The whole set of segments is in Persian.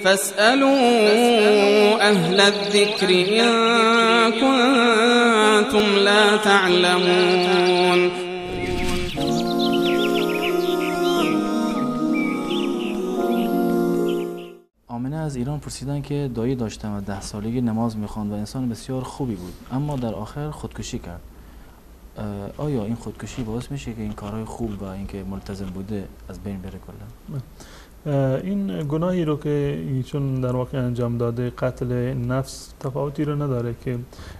فاسألوا أهل الذكر إن كنتم لا تعلمون. آمنه از ایران پرسیدن که دایی داشتم و ده سالگی نماز می‌خواند و انسان بسیار خوبی بود اما در آخر خودکشی کرد. آیا این خودکشی باعث میشه که این کارهای خوب و اینکه ملتزم بوده از بین بره کلا؟ این گناهی رو که ایشون در واقع انجام داده قتل نفس تفاوتی رو نداره که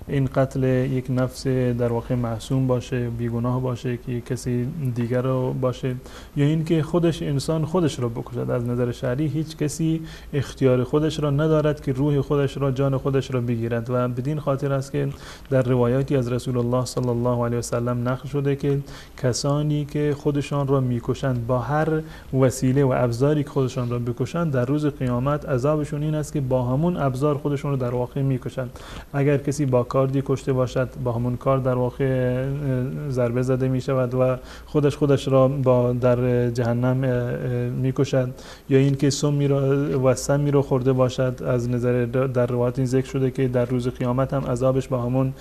این قتل یک نفس در واقع معصوم باشه بیگناه باشه که کسی دیگر رو باشه یا اینکه خودش انسان خودش رو بکشد. از نظر شرعی هیچ کسی اختیار خودش را ندارد که روح خودش را جان خودش را بگیرد. و بدین خاطر است که در روایاتی از رسول الله صلی الله علیه و سلم نقل شده که کسانی که خودشان را می‌کشند با هر وسیله و ابزاری خودشان را بکشند در روز قیامت عذابشون این است که با همون ابزار خودشون رو در واقع می‌کشند. اگر کسی با کاردی کشته باشد با همون کار در واقع ضربه زده می شود و خودش خودش را با در جهنم می‌کشد. یا اینکه سمی را و سمی رو خورده باشد از نظر در روایت این ذکر شده که در روز قیامت هم عذابش با همون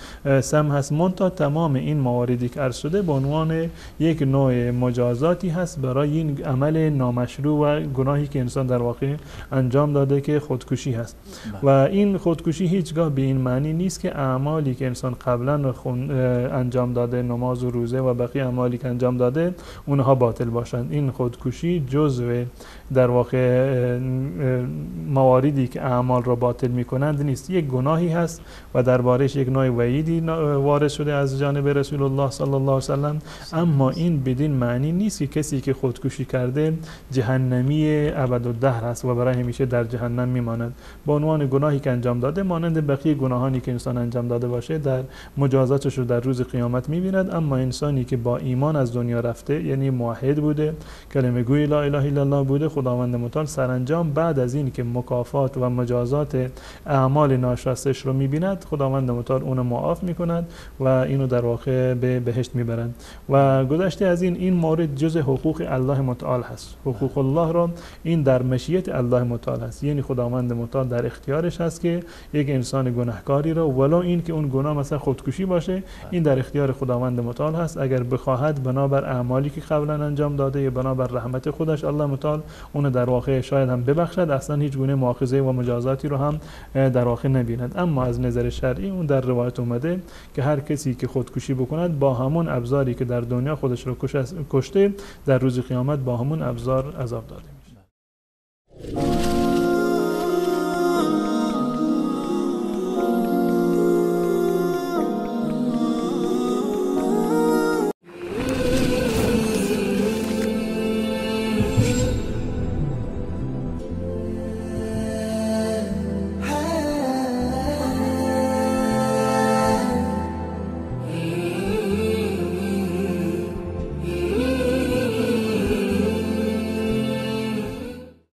سم هست. تا تمام این مواردی که عرض شده به عنوان یک نوع مجازاتی هست برای این عمل نامشروع و گناهی که انسان در واقع انجام داده که خودکشی هست. بله. و این خودکشی هیچگاه به این معنی نیست که اعمالی که انسان قبلا انجام داده نماز و روزه و بقیه اعمالی که انجام داده اونها باطل باشند. این خودکشی جزء در واقع مواردی که اعمال را باطل می کنند نیست. یک گناهی هست و دربارش یک نوع وعیدی وارد شده از جانب رسول الله صلی الله علیه وسلم اما این بدین معنی نیست که کسی که خودکشی کرده جهنمی ابد و دهر است و برای همیشه در جهنم میماند. به عنوان گناهی که انجام داده مانند بقیه گناهانی که انسان انجام داده باشه در مجازاتش رو در روز قیامت می‌بیند. اما انسانی که با ایمان از دنیا رفته یعنی موحد بوده کلمه گوی لا اله الا الله بوده خداوند متعال سرانجام بعد از این که مکافات و مجازات اعمال ناشاستش رو می‌بیند خداوند متعال اونو معاف می‌کند و اینو در واقع به بهشت می‌برند. و گذشته از این این مورد جز حقوق الله متعال هست. حقوق الله را این در مشیت الله متعال است. یعنی خداوند متعال در اختیارش هست که یک انسان گناهکاری را ولو این که اون گناه مثلا خودکشی باشه این در اختیار خداوند متعال هست. اگر بخواهد بنابر اعمالی که قبلا انجام داده یا بنابر رحمت خودش الله متعال اون در واقع شاید هم ببخشد. اصلا هیچ گونه مؤاخذه و مجازاتی رو هم در واقع نبیند. اما از نظر شرعی اون در روایت اومده که هر کسی که خودکشی بکند با همون ابزاری که در دنیا خودش رو کشته در روز قیامت با همون ابزار عذاب داده